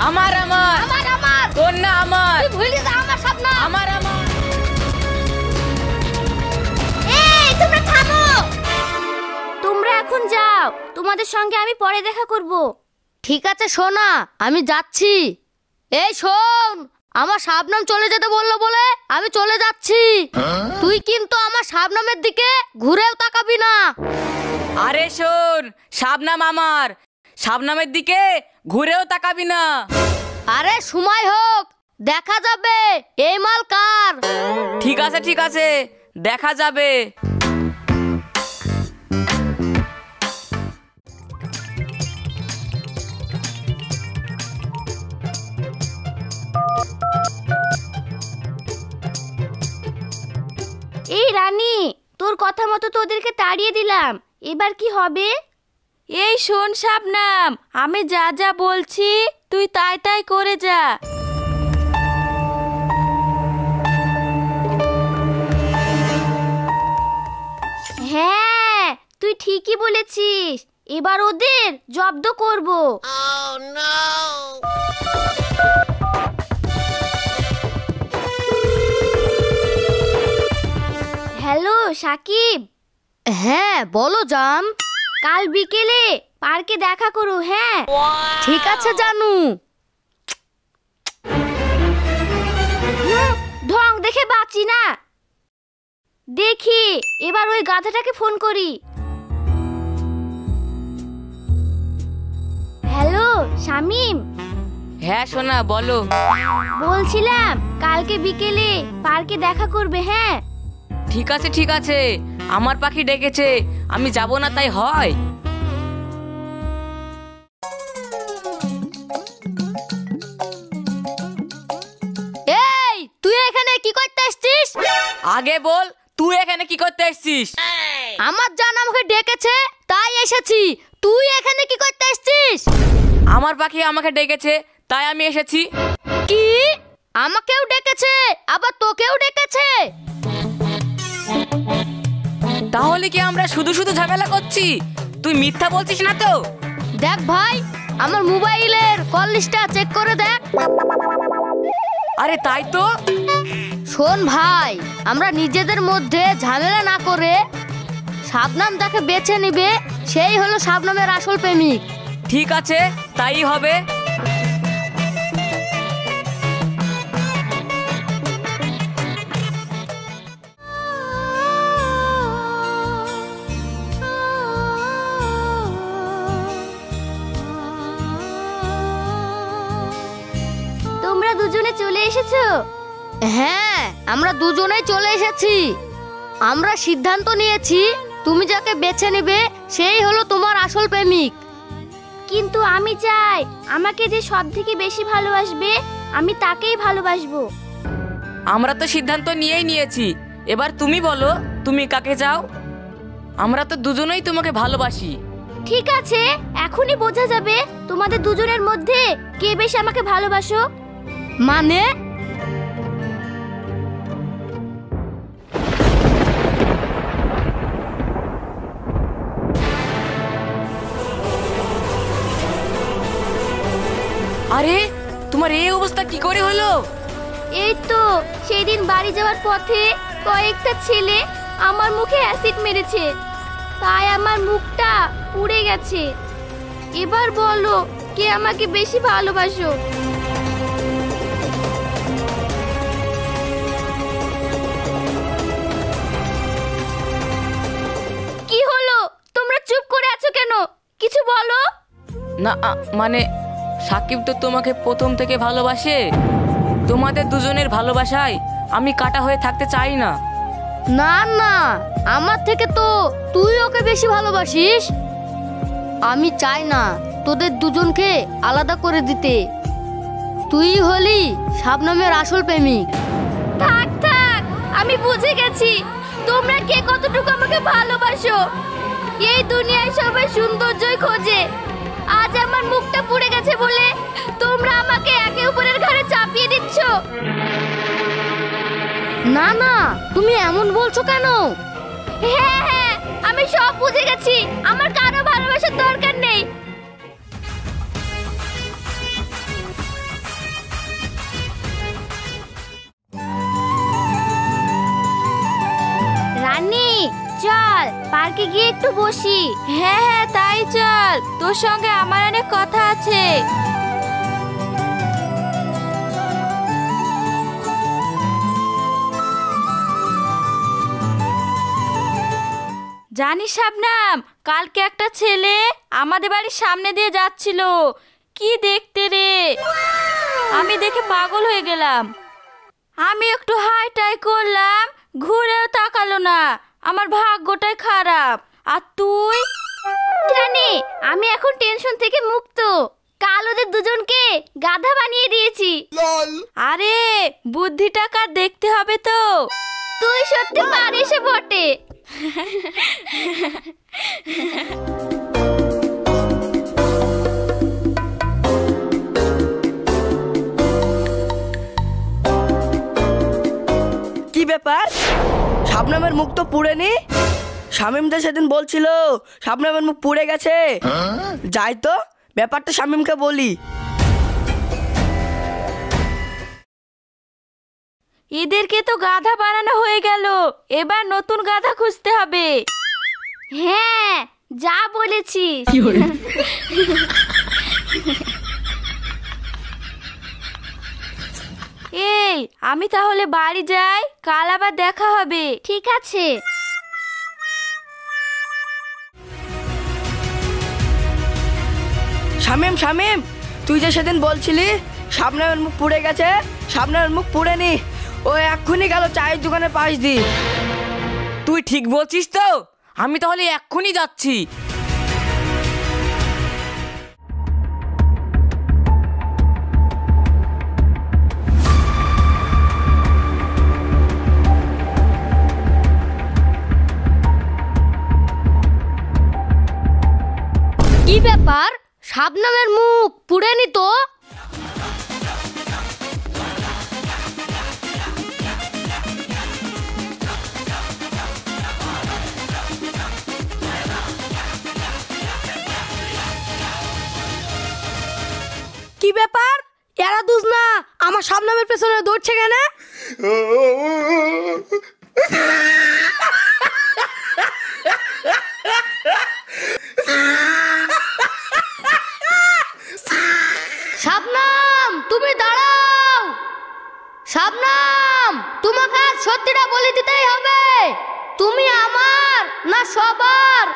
আমার আমার। আমার আমার। তোর না আমার। তুই ভুলে যা আমার স্বপ্ন। আমার আমার। এই তোমরা থামো। তোমরা এখন যাও। তোমাদের সঙ্গে আমি পরে দেখা করব। ঠিক আছে সোনা আমি যাচ্ছি। এই শোন আমার শাবনাম চলে যেতে বলল বলে আমি চলে যাচ্ছি। তুই কিন্তু আমার শাবনামের দিকে ঘুরেও তাকাবি না। আরে শোন শাবনাম আমার। শাবনামের দিকে ঘুরেও তাকাবি না। আরে সময় হোক দেখা যাবে এই মাল কার? ঠিক আছে ঠিক আছে দেখা যাবে। এই রানী তোর কথা মতো তোদেরকে তাড়িয়ে দিলাম। এবার কি হবে? এই শোন শাবনাম, আমি যা যা বলছি, তুই তাই তাই করে যা। হ্যাঁ তুই ঠিকই বলেছিস। এবার ওদের জব্দ করব। হ্যালো, সাকিব। হ্যাঁ বলো জাম। কাল বিকেলে পার্কে দেখা করো হ্যাঁ? ঠিক আছে জানু। ঢং দেখে বাঁচি না। দেখি এবার ওই গাধাটাকে ফোন করি। হ্যালো শামিম? হ্যাঁ সোনা বলো। বলছিলাম কালকে বিকেলে পার্কে দেখা করবে হ্যাঁ? ঠিক আছে ঠিক আছে। আমার পাখি ডেকেছে আমি যাব না তাই হয়। এই তুই এখানে কি করতে আগে বল তুই এখানে কি করতে এসেছিস আমার জান আমাকে ডেকেছে তাই এসেছি। তুই এখানে কি করতে এসছিস আমার পাখি আমাকে ডেকেছে তাই আমি এসেছি। কি? আমাকেও ডেকেছে আবার তোকেও ডেকেছে? তাহলে কি আমরা শুধু শুধু ঝামেলা করছি? তুই মিথ্যা বলছিস না তো। দেখ ভাই আমার মোবাইলের কল লিস্টটা চেক করে দেখ। আরে তাই তো। শোন ভাই আমরা নিজেদের মধ্যে ঝামেলা না করে শাবনাম যাকে বেছে নিবে সেই হলো শাবনামের আসল প্রেমিক। ঠিক আছে তাই হবে। দুজনে চলে এসেছ? হ্যাঁ আমরা দুজনেই চলে এসেছি। আমরা সিদ্ধান্ত নিয়েছি তুমি যাকে বেছে নেবে সেই হলো তোমার আসল প্রেমিক। কিন্তু আমি চাই আমাকে যে সব থেকে বেশি ভালোবাসবে আমি তাকেই ভালোবাসবো। আমরা তো সিদ্ধান্ত নিয়েই নিয়েছি। এবার তুমি বলো তুমি কাকে যাও আমরা তো দুজনেই তোমাকে ভালোবাসি। ঠিক আছে এখনই বোঝা যাবে তোমাদের দুজনের মধ্যে কে বেশি আমাকে ভালোবাসো। মানে? আরে, তোমার এই অবস্থা কি করে হলো? এই তো সেই দিন বাড়ি যাওয়ার পথে কয়েকটা ছেলে আমার মুখে অ্যাসিড মেরেছে। তাই আমার মুখটা পুড়ে গেছে। এবার বলো, কে আমাকে বেশি ভালোবাসো? বলো? না মানে সাকিব তো তোমাকে প্রথম থেকে ভালোবাসে। তোমাদের দুজনের ভালোবাসায় আমি কাটা হয়ে থাকতে চাই না। না না আমার থেকে তো তুই ওকে বেশি ভালোবাসিস। আমি চাই না তোদের দুজনকে আলাদা করে দিতে। তুই হলি শাবনামের আসল প্রেমিক। থাক থাক আমি বুঝে গেছি। তোমরা কে কতটুকু আমাকে ভালোবাসো? এই দুনিয়ায় সবাই সৌন্দর্যই খোঁজে। আজ আমার মুখটা পুড়ে গেছে বলে তোমরা আমাকে একে উপরের ঘরে চাপিয়ে দিচ্ছ। না না তুমি এমন বলছো কেন? হ্যাঁ হ্যাঁ আমি সব বুঝে গেছি। আমার কারও ভালোবাসার দরকার চল, পার্কে গিয়ে একটু বসি। হ্যাঁ হ্যাঁ তাই চল। তোর সঙ্গে আমার অনেক কথা আছে। জানিস শাবনাম, কালকে একটা ছেলে আমাদের বাড়ির সামনে দিয়ে যাচ্ছিল। কি দেখতে রে? আমি দেখে পাগল হয়ে গেলাম। আমি একটু হাই টাই করলাম, ঘুরেও তাকালো না। আমার ভাগ্যটাই খারাপ। আর তুই? জানি আমি এখন টেনশন থেকে মুক্ত। কাল ওদের দুজনকে গাধা বানিয়ে দিয়েছি। আরে বুদ্ধিটা কার দেখতে হবে তো? তুই সত্যি পারিস বটে। শাবনামের মুখ তো পুড়েনি শামিমদা সেদিন বলছিল শাবনামের মুখ পুড়ে গেছে। যাই তো ব্যাপারটা শামিমকে বলি। এদেরকে তো গাধা বানানো হয়ে গেল। এবার নতুন গাধা খুঁজতে হবে। হ্যাঁ যা বলেছি বলেছিস এই আমি তাহলে বাড়ি যাই কাল আবার দেখা হবে। ঠিক আছে। শামিম শামিম তুই যে সেদিন বলছিলি শাবনামের মুখ পুড়ে গেছে শাবনামের মুখ পুড়ে নি। ও এক্ষুনি গেল চায়ের দোকানে পাশ দি তুই ঠিক বলছিস তো? আমি তাহলে এক্ষুনি যাচ্ছি। শাবনামের মুখ পুড়েনি তো। কি ব্যাপার? এরা দুজ না আমার শাবনামের পেছনে দৌড়ছে কেন শাবনাম তুমি দাঁড়াও শাবনাম তোমাকে আজ সত্যিটা বলে দিতেই হবে। তুমি আমার না সবার?